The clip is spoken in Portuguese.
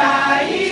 está aí.